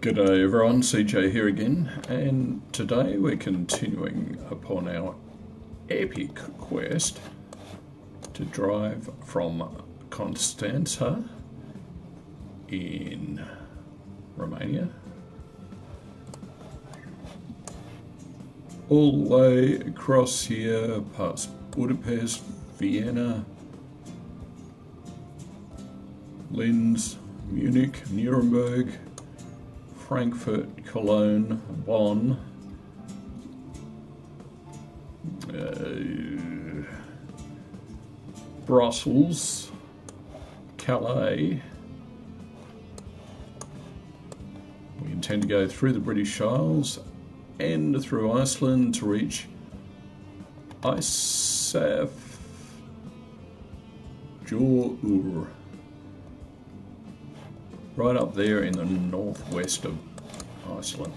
G'day everyone, CJ here again, and today we're continuing upon our epic quest to drive from Constanța in Romania. All the way across here past Budapest, Vienna, Linz, Munich, Nuremberg, Frankfurt, Cologne, Bonn, uh, Brussels, Calais. We intend to go through the British Isles and through Iceland to reach Isaf Jor right up there in the northwest of Iceland.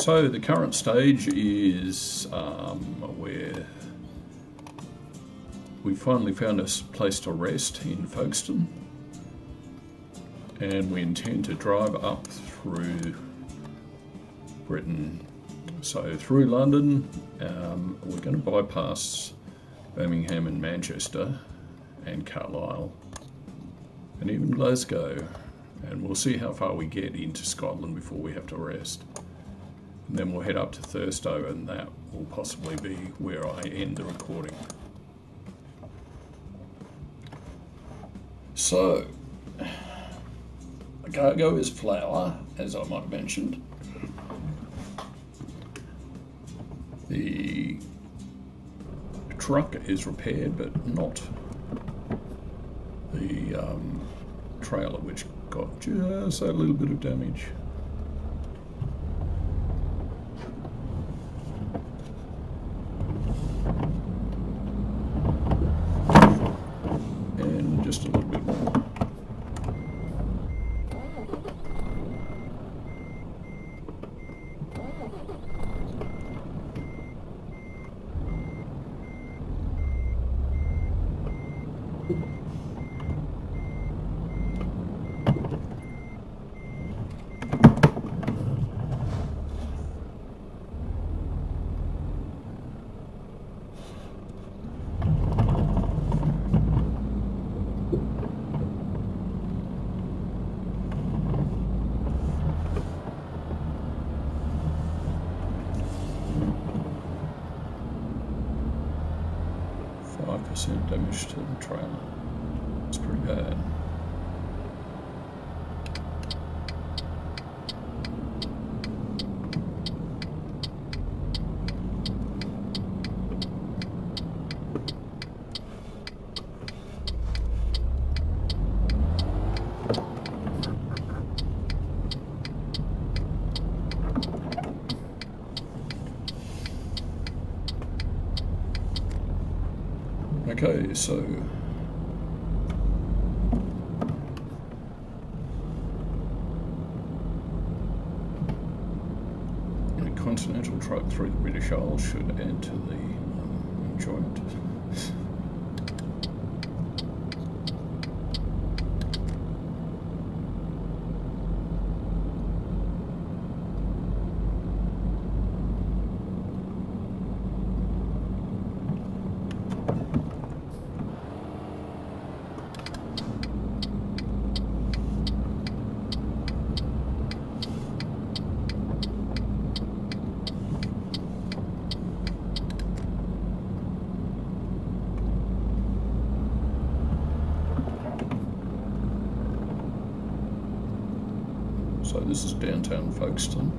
So the current stage is um, where we finally found a place to rest in Folkestone and we intend to drive up through Britain. So through London, um, we're going to bypass Birmingham and Manchester and Carlisle and even Glasgow. And we'll see how far we get into Scotland before we have to rest. And then we'll head up to Thurso, and that will possibly be where I end the recording. So, the cargo is flour, as I might have mentioned. The truck is repaired, but not the um, trailer, which got just a little bit of damage. And just a little bit more. Five percent damage to the trailer. It's pretty bad. Okay, so a continental truck through the British Isles should add to the um, enjoyment. So this is downtown Folkestone.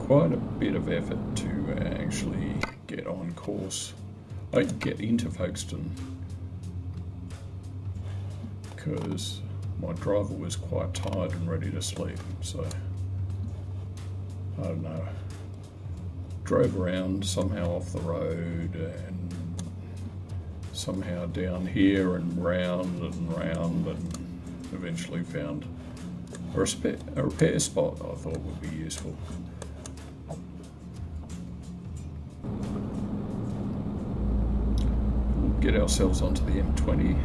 Quite a bit of effort to actually get course, like get into Folkestone, because my driver was quite tired and ready to sleep, so. I don't know, drove around somehow off the road and somehow down here and round and round and eventually found a a repair spot I thought would be useful. Get ourselves onto the M20.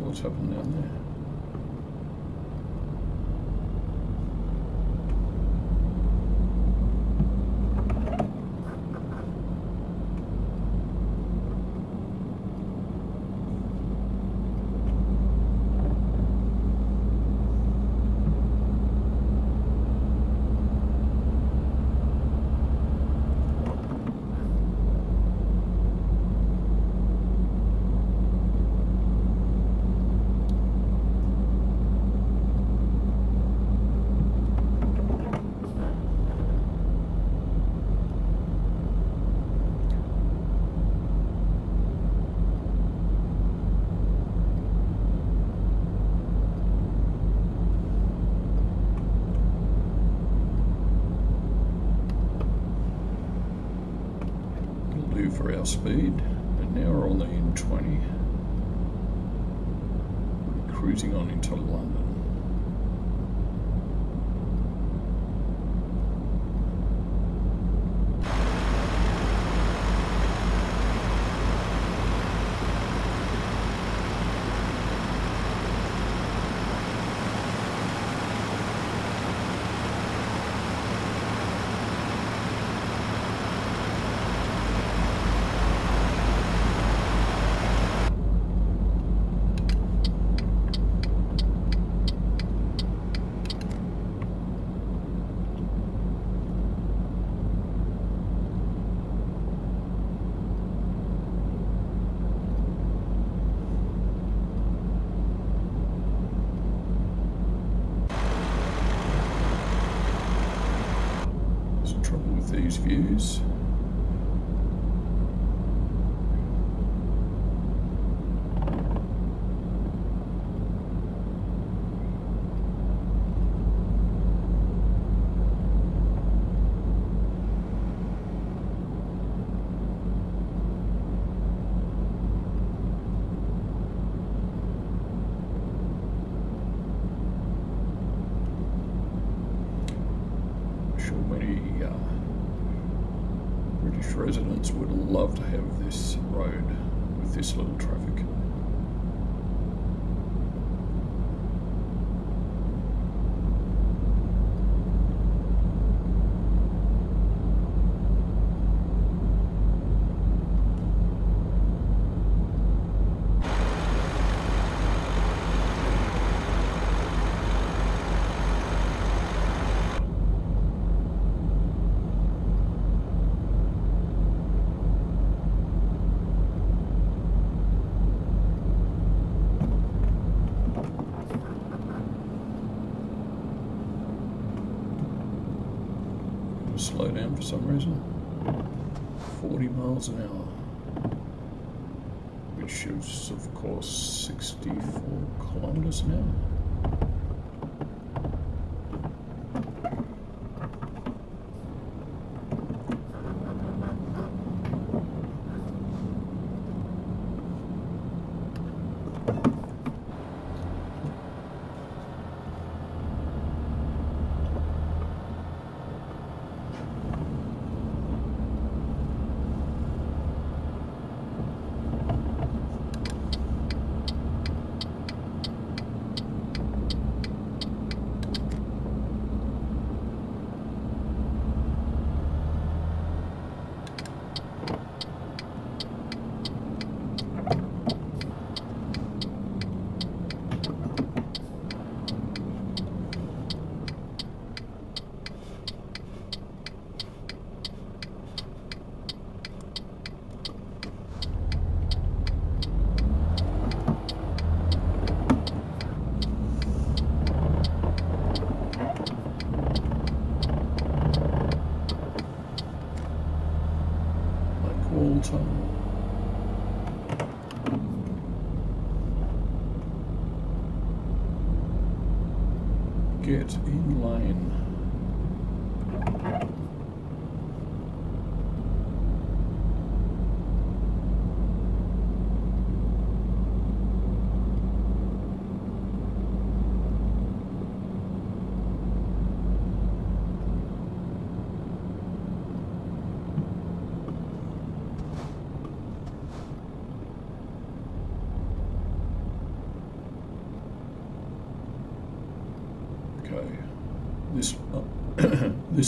What's happening down there? It'll do for our speed. And now we're on the M20. We're cruising on into London. There's trouble with these views. sure many uh, British residents would love to have this road with this little traffic.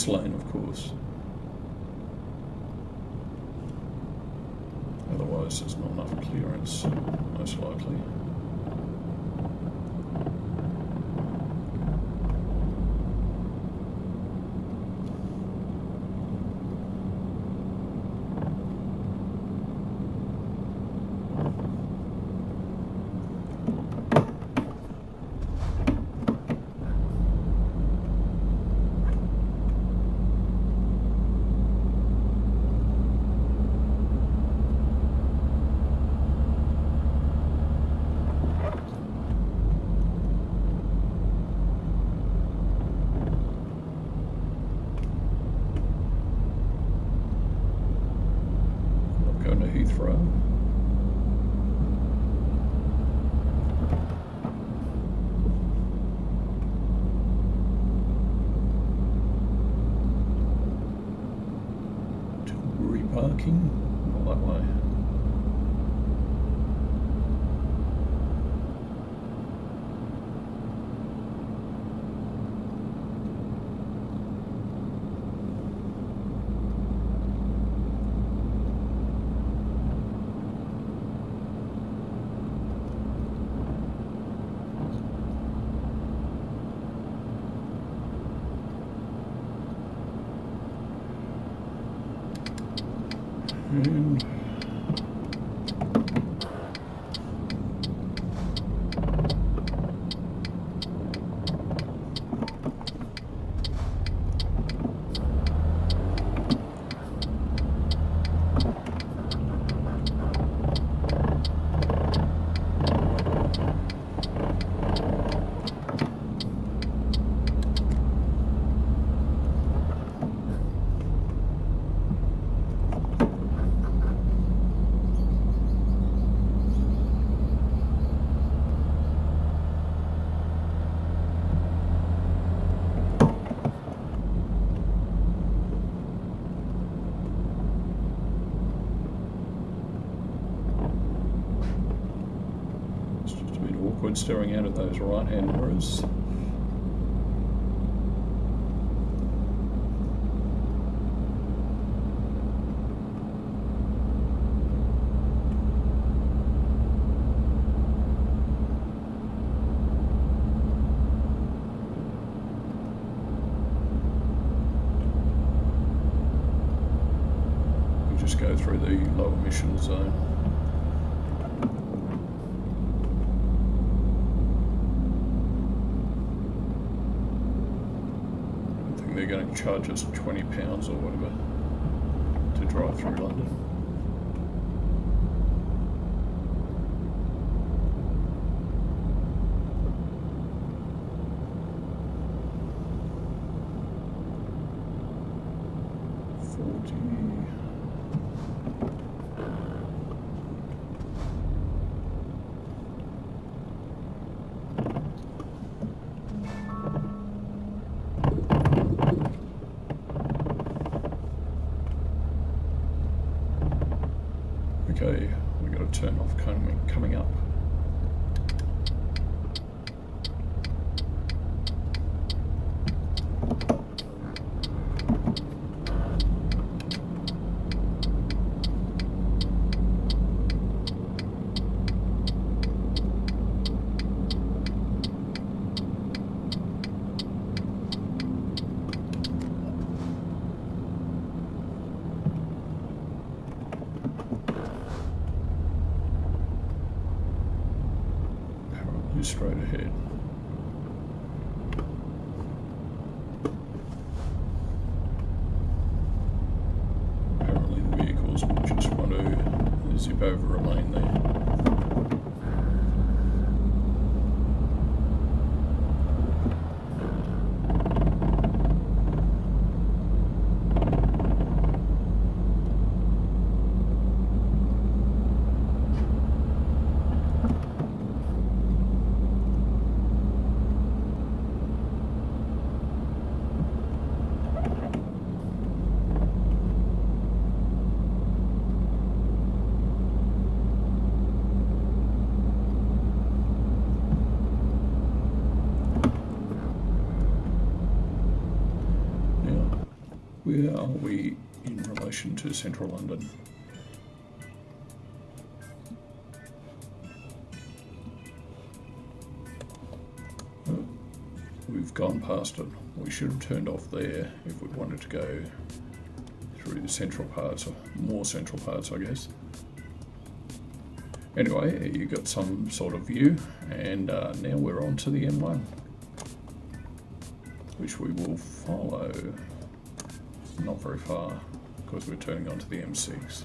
Queensland. Staring out of those right-hand mirrors. charge us twenty pounds or whatever to drive through London. Forty. coming up. Are we in relation to central London? We've gone past it. We should have turned off there if we wanted to go through the central parts, or more central parts, I guess. Anyway, you got some sort of view, and uh, now we're on to the M1, which we will follow not very far because we're turning onto the M6.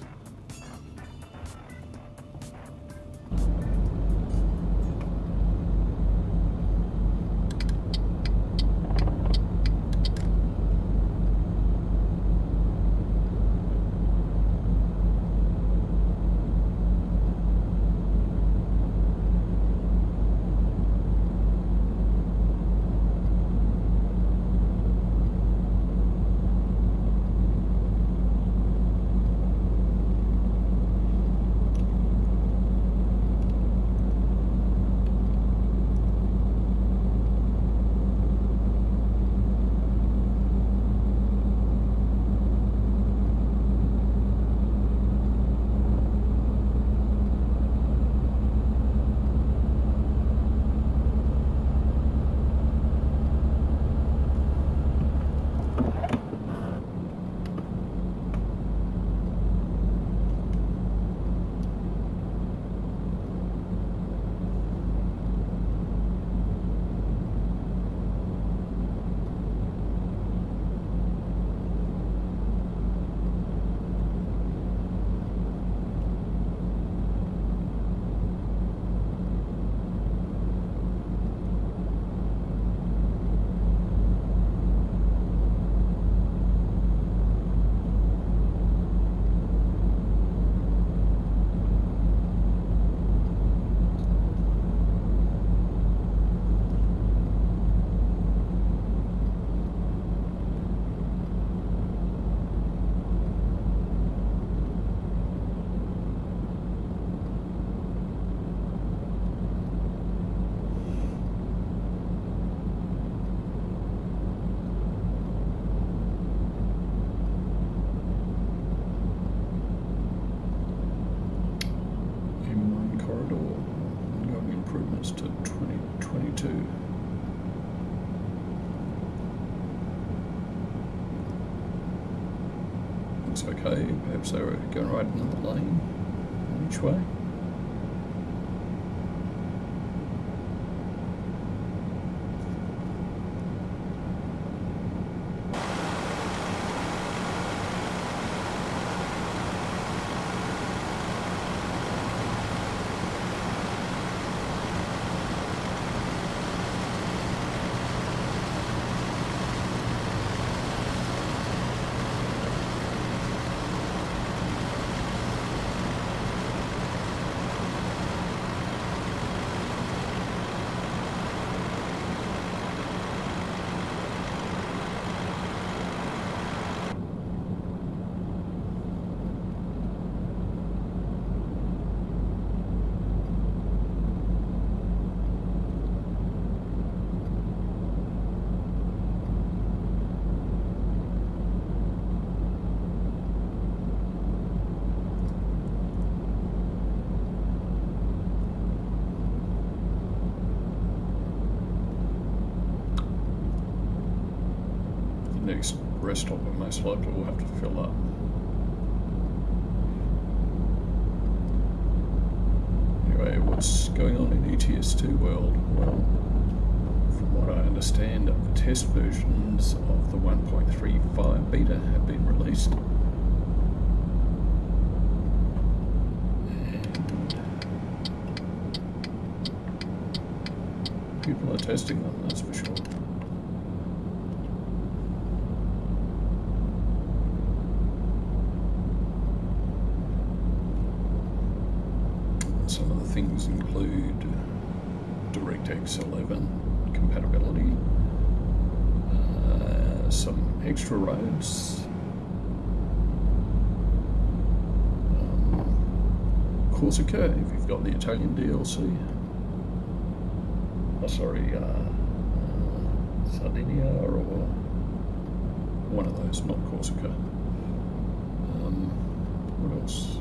Okay, perhaps they were going right in the lane, Which way. The next rest stop we most likely will have to fill up. Anyway, what's going on in ETS2 world? Well, from what I understand, the test versions the 1.35 beta have been released. And people are testing them, that's for sure. Some of the things include DirectX 11 compatibility, uh, some extra roads, um, Corsica if you've got the Italian DLC. Oh, sorry, uh, uh, Sardinia or one of those, not Corsica. What else?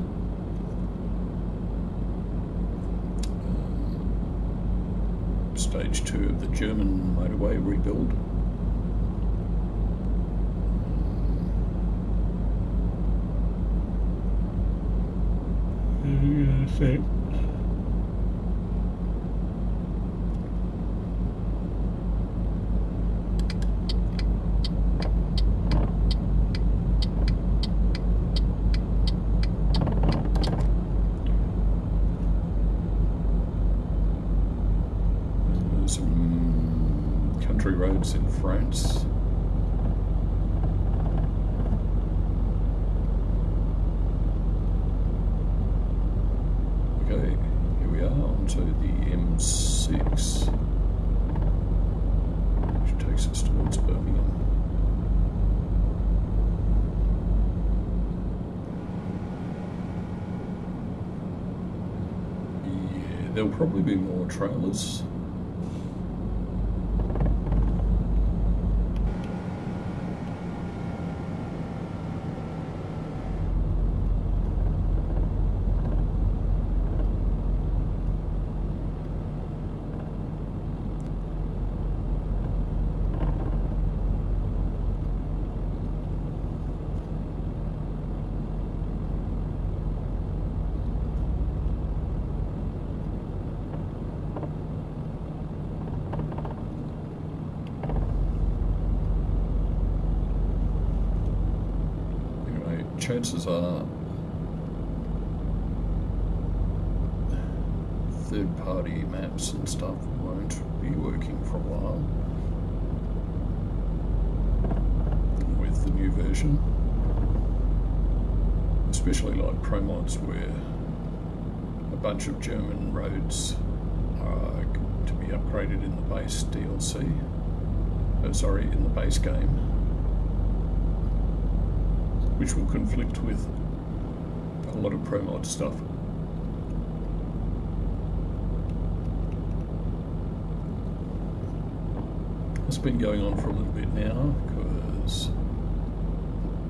Um, stage two of the German motorway rebuild. Yeah, Some country roads in France. Okay, here we are onto the M6, which takes us towards Birmingham. Yeah, there'll probably be more trailers. Chances are third party maps and stuff won't be working for a while with the new version. Especially like ProMods where a bunch of German roads are to be upgraded in the base DLC. Uh, sorry, in the base game which will conflict with a lot of pro mod stuff. It's been going on for a little bit now because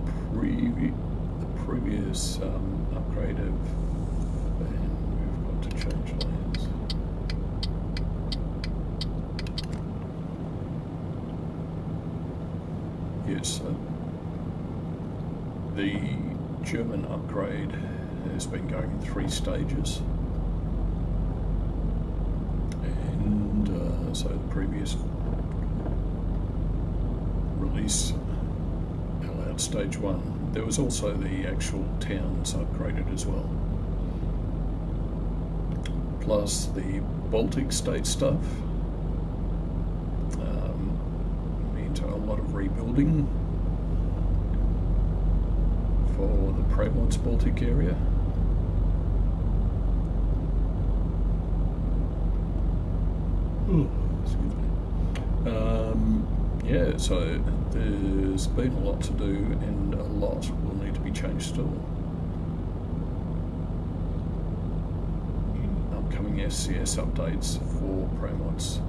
the, previ- the previous um, upgrade of and we've got to change lanes. Yes, the German upgrade has been going in three stages. And uh, so the previous release allowed stage one. There was also the actual towns upgraded as well. Plus the Baltic state stuff. Um, a lot of rebuilding for ProMods Baltic area. Me. Um, yeah, so there's been a lot to do and a lot will need to be changed still. In upcoming SCS updates for ProMods,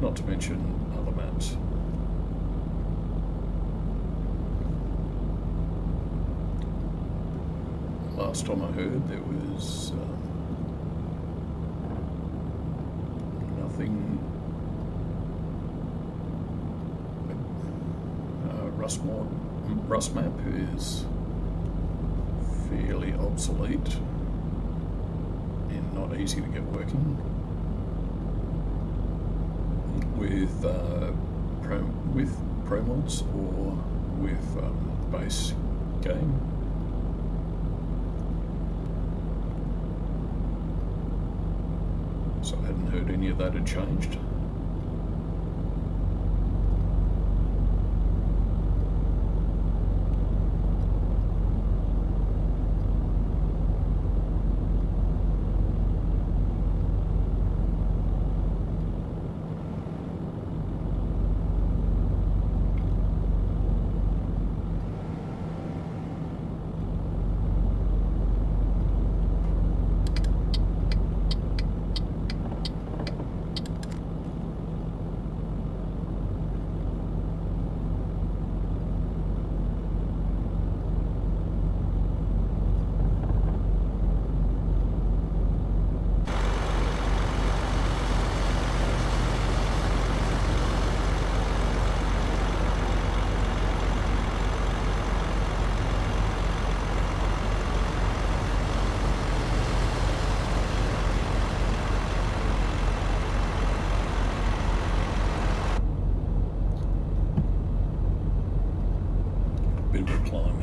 not to mention other maps. Last time I heard, there was um, nothing. Uh, Rust mod, RusMap is fairly obsolete and not easy to get working. With uh, pro, with ProMods or with um, base game. I hadn't heard any of that had changed.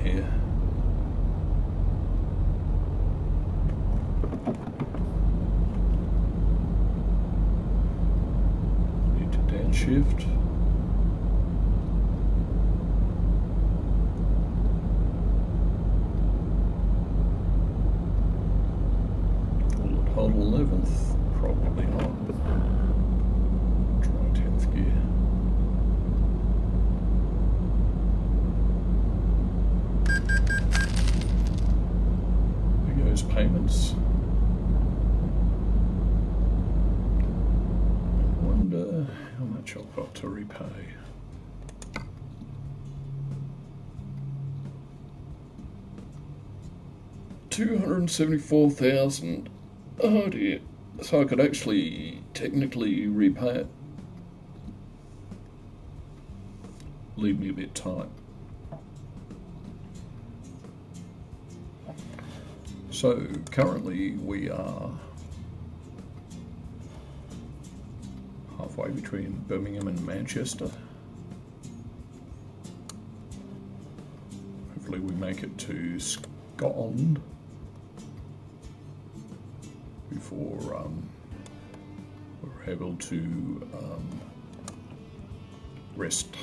here. 274,000. Oh dear. So I could actually technically repay it. Leave me a bit tight. So currently we are halfway between Birmingham and Manchester. Hopefully we make it to Scotland before um, we're able to um, rest.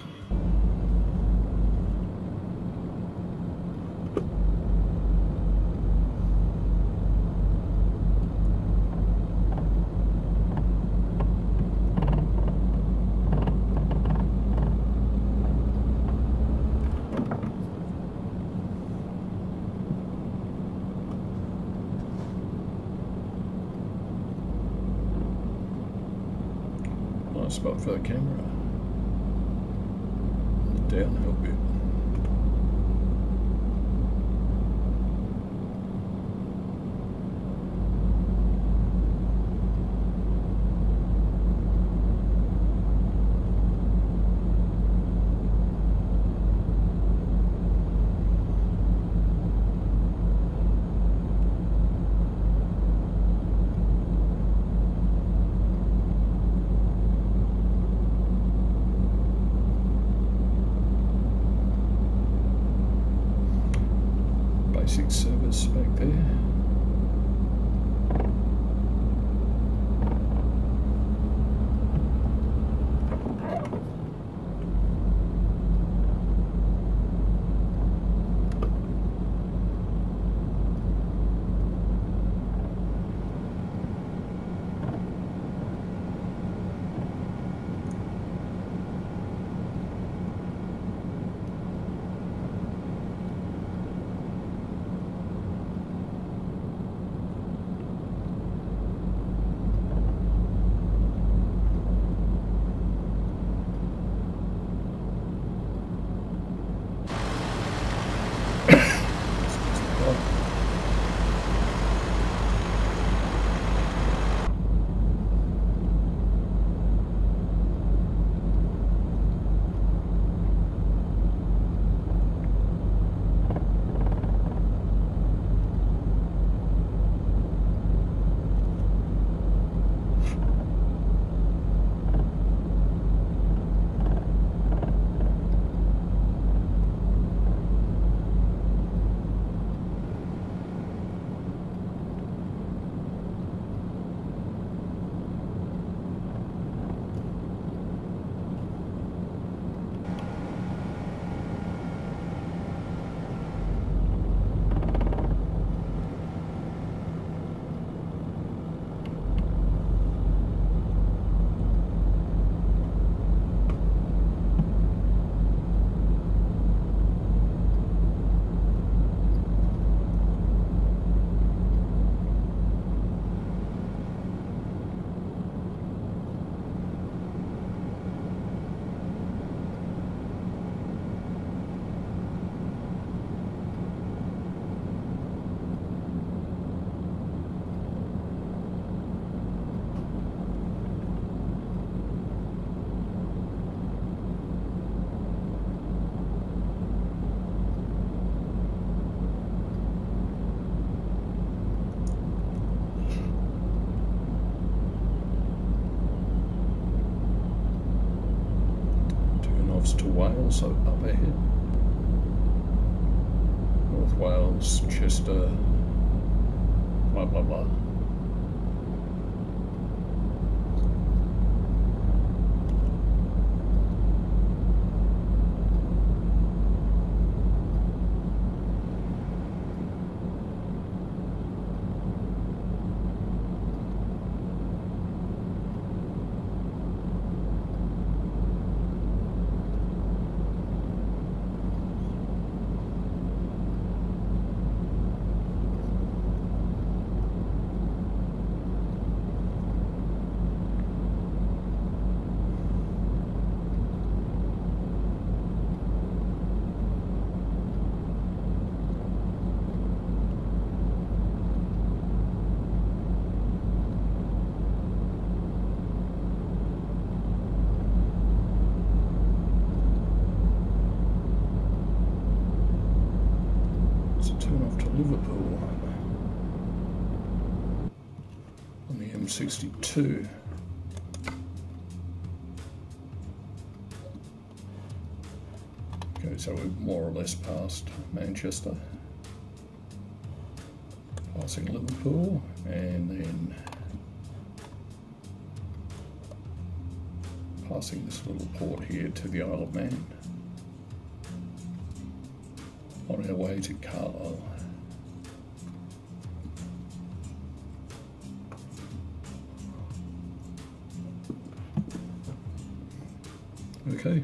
To Wales so up ahead. North Wales, Chester, blah blah blah. Turn off to Liverpool on the M62. Okay, so we're more or less past Manchester, passing Liverpool, and then passing this little port here to the Isle of Man on our way to Carlisle. Okay.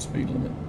Speed limit.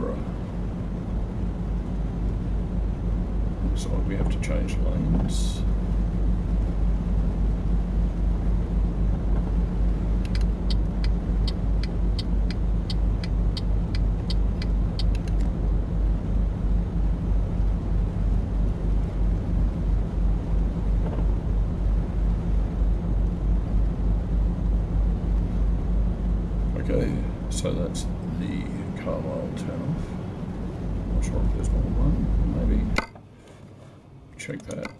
Edinburgh. Looks like we have to change lanes. Okay, so that's the Carlisle turn off. Not sure if there's more than one, maybe. Check that.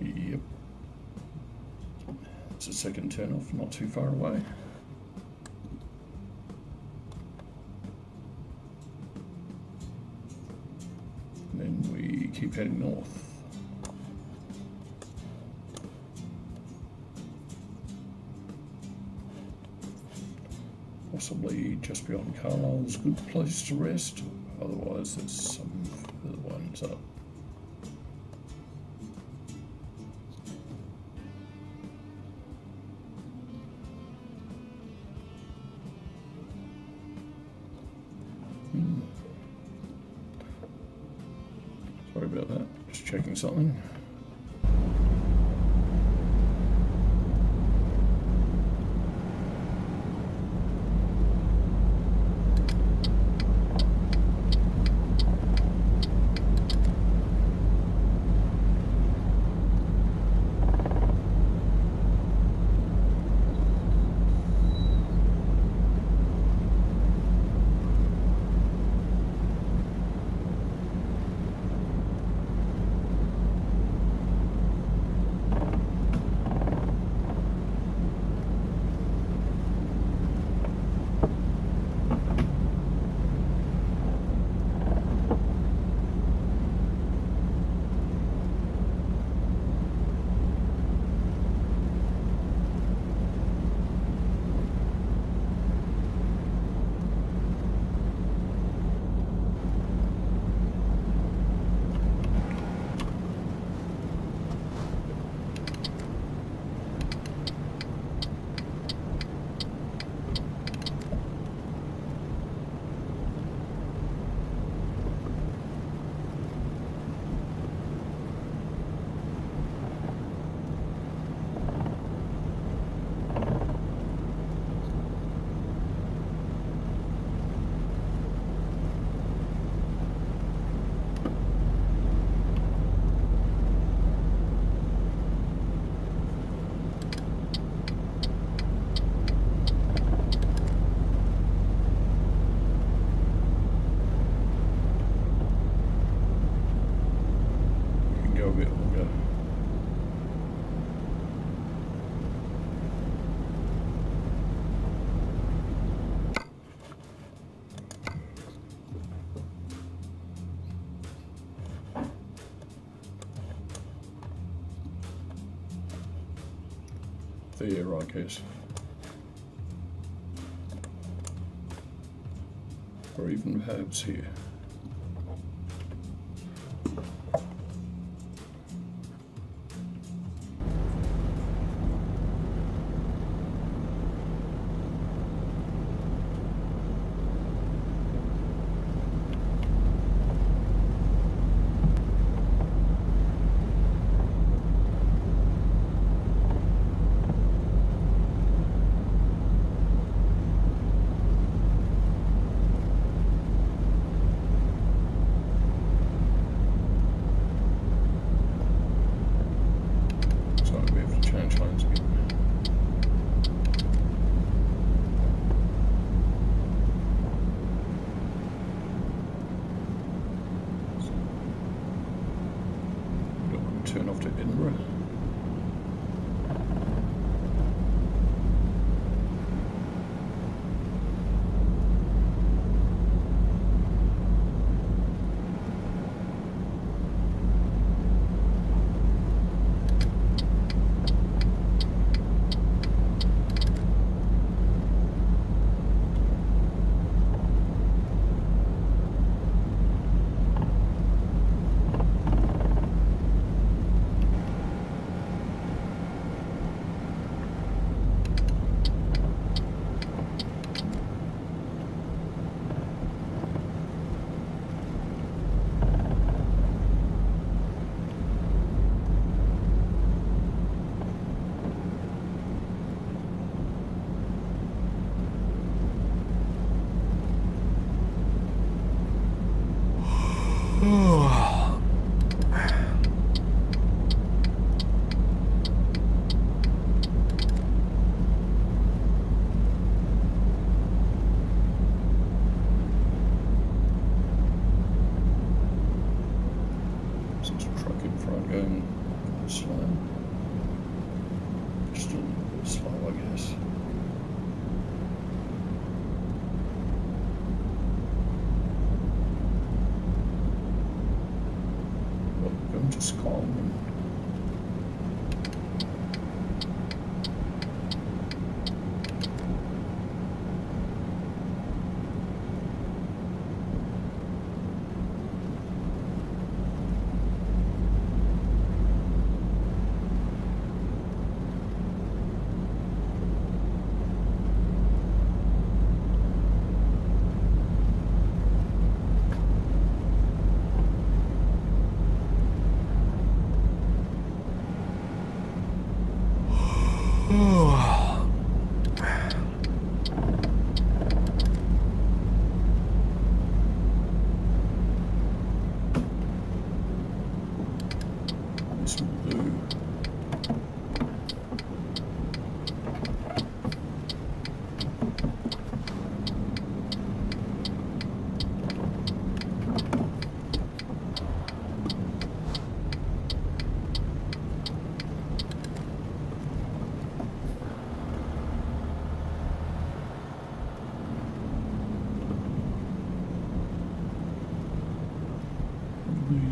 Yep. It's a second turn off, not too far away. And then we keep heading north. Possibly just beyond Carlisle's good place to rest. Otherwise, there's some further ones up. There, I guess. Or even perhaps here.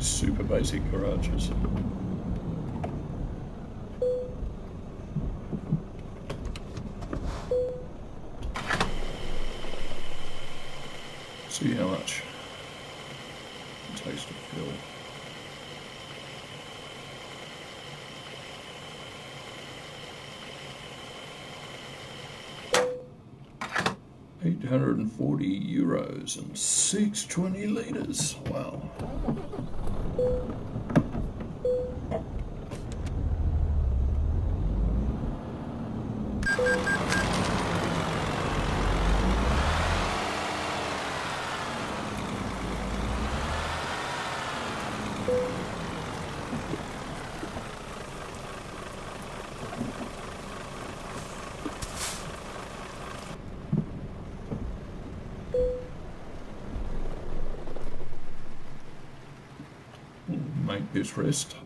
Super basic garages. See how much it takes to fill. Eight hundred and forty euros and six twenty liters. Wow. Make